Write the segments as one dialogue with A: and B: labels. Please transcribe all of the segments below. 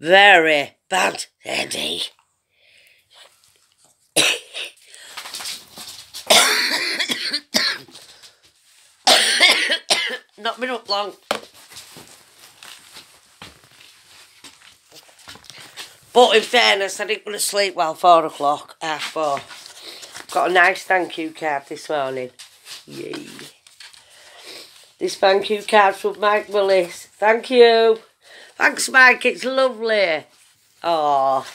A: very bad Eddie. Not been up long. But in fairness, I didn't go to sleep well, four o'clock, half four. Got a nice thank you card this morning. Yay. This thank you card from Mike Willis. Thank you. Thanks, Mike. It's lovely. Oh,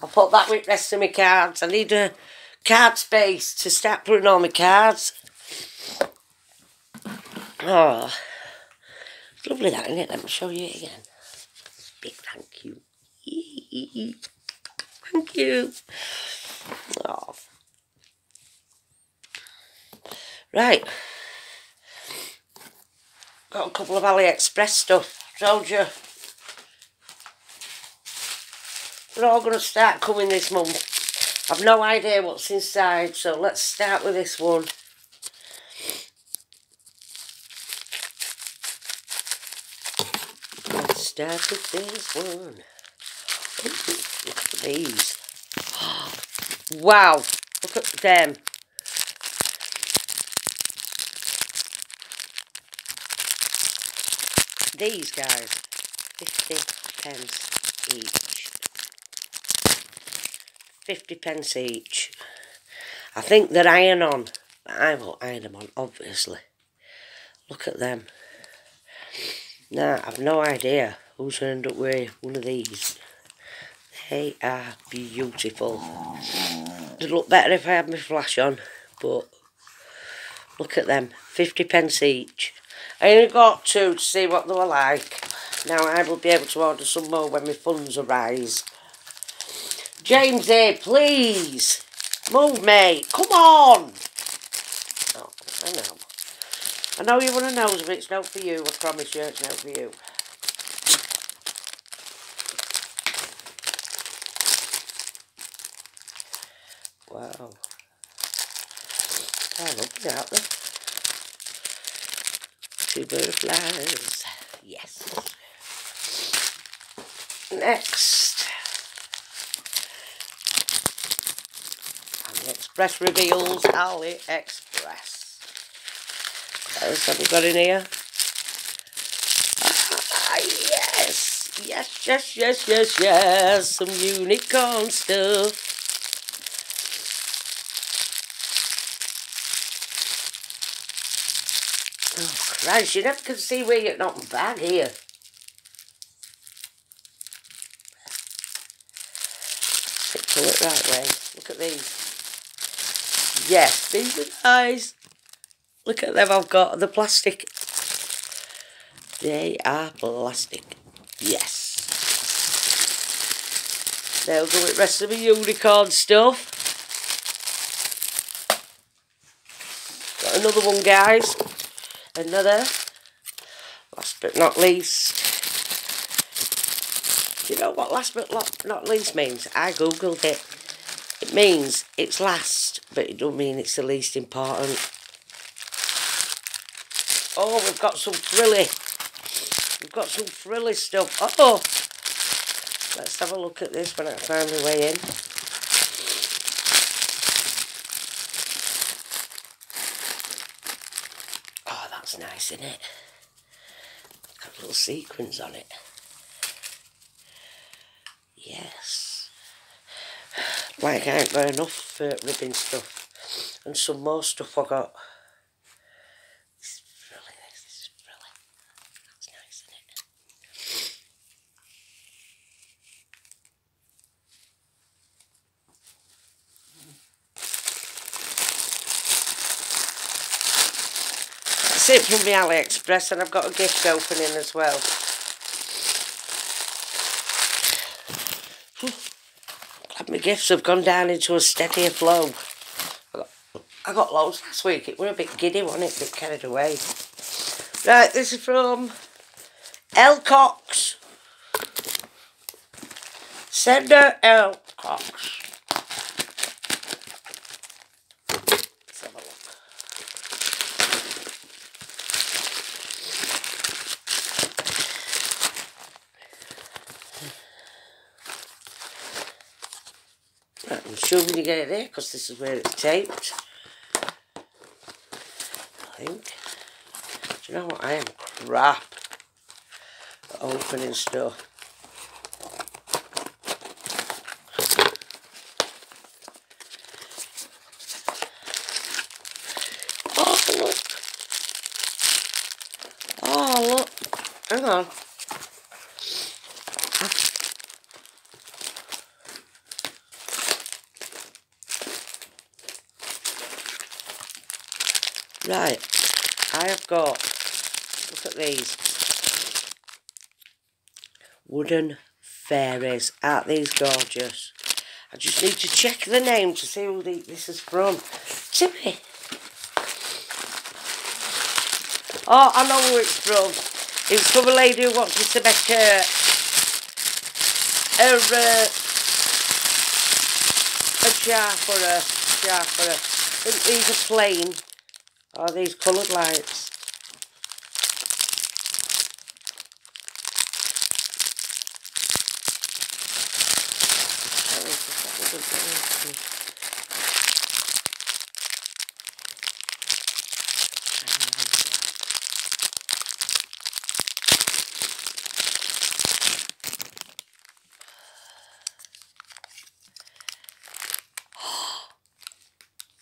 A: I'll put that with rest of my cards. I need a card space to start putting all my cards. Oh, it's lovely that, isn't it? Let me show you it again. Big thank you. Thank you. Oh. Right. Got a couple of AliExpress stuff. Told you. They're all going to start coming this month. I've no idea what's inside, so let's start with this one. Let's start with this one. Ooh, look at these. Wow, look at them. These guys, 50 pence each. 50 pence each. I think they're iron on. I won't iron them on, obviously. Look at them. Now, I've no idea who's going to end up with one of these. They are beautiful. They'd look better if I had my flash on, but look at them. 50 pence each. I only got two to see what they were like. Now I will be able to order some more when my funds arise. James A, please. Move, mate. Come on. Oh, I know. I know you want to know if it's not for you. I promise you it's not for you. Wow. I love that. Two butterflies. Yes. Next. AliExpress reveals AliExpress. What else have we got in here? Ah, yes. Yes, yes, yes, yes, yes. Some unicorn stuff. Oh, Christ, you never can see where you're not bad here. Pull it right way. Look at these. Yes, these are nice. Look at them I've got. The plastic. They are plastic. Yes. They'll go with the rest of the unicorn stuff. Got another one, guys another, last but not least, Do you know what last but not least means? I googled it. It means it's last, but it don't mean it's the least important. Oh, we've got some frilly. We've got some frilly stuff. Oh, let's have a look at this when I find my way in. Oh, that's nice, isn't it? Got little sequins on it. Yes. Like I ain't got enough uh, ribbon stuff. And some more stuff I got. That's it from the AliExpress and I've got a gift opening as well. Glad my gifts have gone down into a steadier flow. I got, I got loads last week. It was a bit giddy, wasn't it? A bit carried away. Right, this is from L. Cox. Sender L. Cox. I'm assuming you get it there because this is where it's taped. I think. Do you know what? I am crap at opening stuff. Oh, look. Oh, look. Hang on. Right, I have got, look at these, wooden fairies. Aren't these gorgeous? I just need to check the name to see who the, this is from. Timmy. Oh, I know who it's from. It's from a lady who wants to make a, a, uh, a jar for her. Jar for her. These are plain. Are these coloured lights?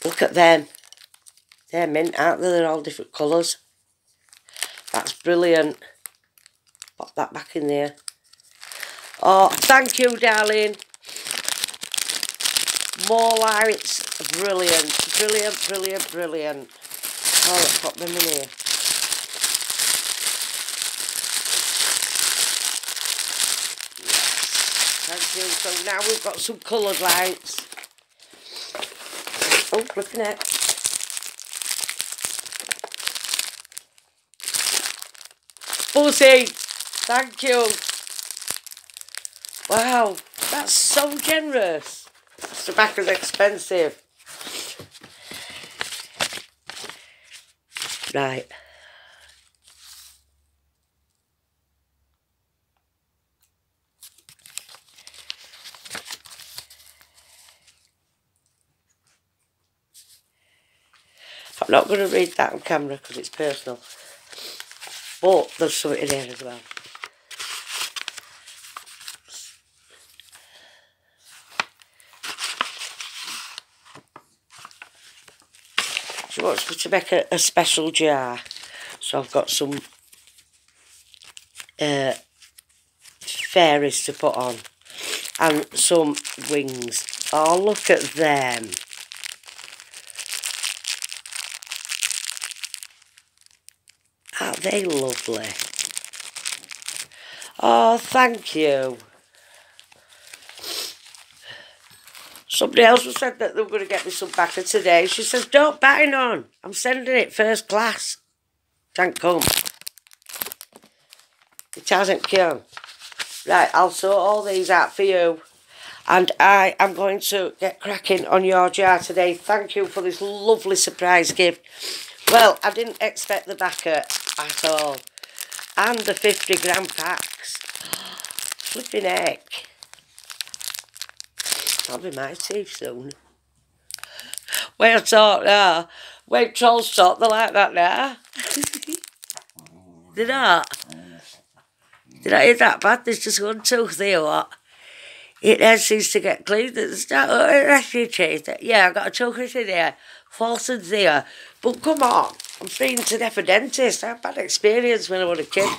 A: Look at them. They're mint, aren't they? They're all different colours. That's brilliant. Pop that back in there. Oh, thank you, darling. More lights. Brilliant. Brilliant, brilliant, brilliant. Oh, let's pop them in here. Yes. Thank you. So now we've got some coloured lights. Oh, flipping it. Pussy, thank you. Wow, that's so generous. Tobacco's expensive. Right. I'm not going to read that on camera because it's personal. But there's something in there as well. She wants me to make a, a special jar. So I've got some uh, fairies to put on. And some wings. Oh, look at them. Aren't they lovely? Oh, thank you. Somebody else said that they were going to get me some backer today. She says, don't batten on. I'm sending it first class. Can't come. It hasn't come. Right, I'll sort all these out for you. And I am going to get cracking on your jar today. Thank you for this lovely surprise gift. Well, I didn't expect the backer at all. And the 50 gram packs. Flipping heck. I'll be my teeth soon. Wait talk now. Wait trolls talk, they like that now. Did that? Did I eat that bad? There's just one tooth there, what? It then seems to get cleaned at the start. Oh, that's your teeth. Yeah, I've got a tooth in there. False and there. But come on. I'm feeding to death a dentist. I had bad experience when I was a kid.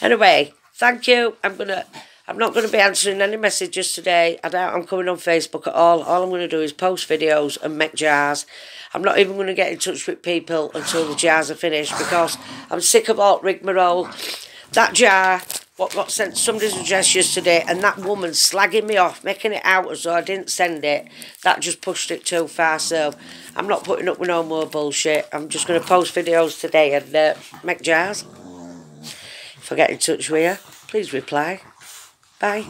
A: Anyway, thank you. I'm gonna I'm not gonna be answering any messages today. I doubt I'm coming on Facebook at all. All I'm gonna do is post videos and make jars. I'm not even gonna get in touch with people until the jars are finished because I'm sick of all rigmarole. That jar what got sent to somebody's address yesterday and that woman slagging me off, making it out as though I didn't send it, that just pushed it too far. So I'm not putting up with no more bullshit. I'm just going to post videos today and uh, make jars. If I get in touch with you, please reply. Bye.